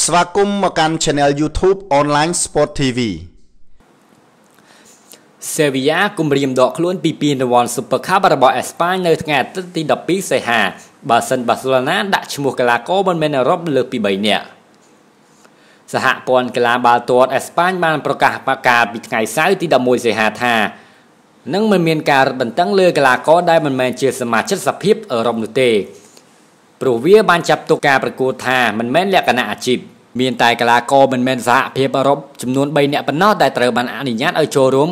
ស្វាគមន៍មកកាន់ Channel YouTube Online Sport TV សេវីយ៉ាគម្រាមដកខ្លួនពីពានរង្វាន់ Super Cup របស់អេស្ប៉ាញនៅថ្ងៃអាទិត្យទី12សីហាបើសិនបាសេឡូណាដាក់ឈ្មោះកីឡាករមិនមែនអឺរ៉ុបលើកពី3នាក់សហព័ន្ធកីឡាបាល់ទាត់អេស្ប៉ាញបានប្រកាសបកាពីថ្ងៃសៅរ៍ទី11សីហាថានឹងមិនមានការរឹតបន្តឹងលើកីឡាករដែលមិនមែនជាសមាជិកសភាអឺរ៉ុបនោះទេ ព្រោះវាបានចាប់ទុកការប្រកួតថាមិនមែនលក្ខណៈអាជីពមានតែកីឡាករមិនមែនសហភាពអឺរ៉ុបចំនួន3នាក់ប៉ុណ្ណោះដែលត្រូវបានអនុញ្ញាតឲ្យចូលរួម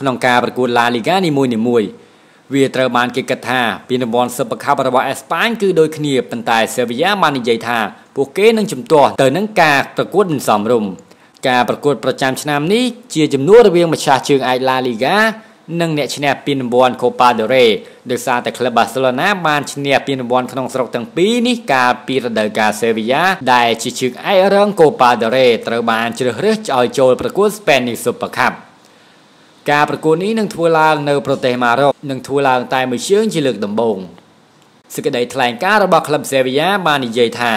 ក្នុងការប្រកួត La Liga នីមួយៗវាត្រូវបានគេគិតថាពានរង្វាន់ Super Cup របស់អេស្ប៉ាញគឺដូចគ្នាប៉ុន្តែ Sevilla បាននិយាយថាពួកគេនឹងជំទាស់ទៅនឹងការប្រកួតមិនសមរម្យការប្រកួតប្រចាំឆ្នាំនេះជាចំនួនរវាងម្ចាស់ជើងឯក La Liga និងអ្នកឈ្នះពានរង្វាន់ Copa del Rey ដោយសារតែក្លឹប Barcelona បានឈ្នះពានរង្វាន់ក្នុងស្រុកទាំងពីរនេះកាលពីរដូវកាល Sevilla ដែលជាជើងឯករង Copa del Rey ត្រូវបានជ្រើសរើសឲ្យចូលប្រកួត Spanish Super Cup ការប្រកួតនេះនឹងធ្វើឡើងនៅប្រទេសម៉ារ៉ុកនឹងធ្វើឡើងតែមួយជើងជាលើកដំបូងសេចក្តីថ្លែងការណ៍របស់ក្លឹប Sevilla បាននិយាយថា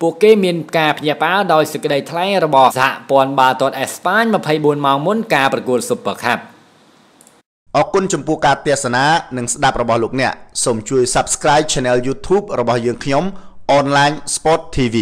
ពួកគេមានការភ្ញាក់ផ្អើលដោយសេចក្តីថ្លែងរបស់សហព័ន្ធបាល់ទាត់អេស្ប៉ាញ24ម៉ោងមុនការប្រកួត Super Cup អរគុណចំពោះការទស្សនានិងស្ដាប់របស់លោកអ្នកសូមជួយ Subscribe Channel YouTube របស់យើងខ្ញុំ Online Sport TV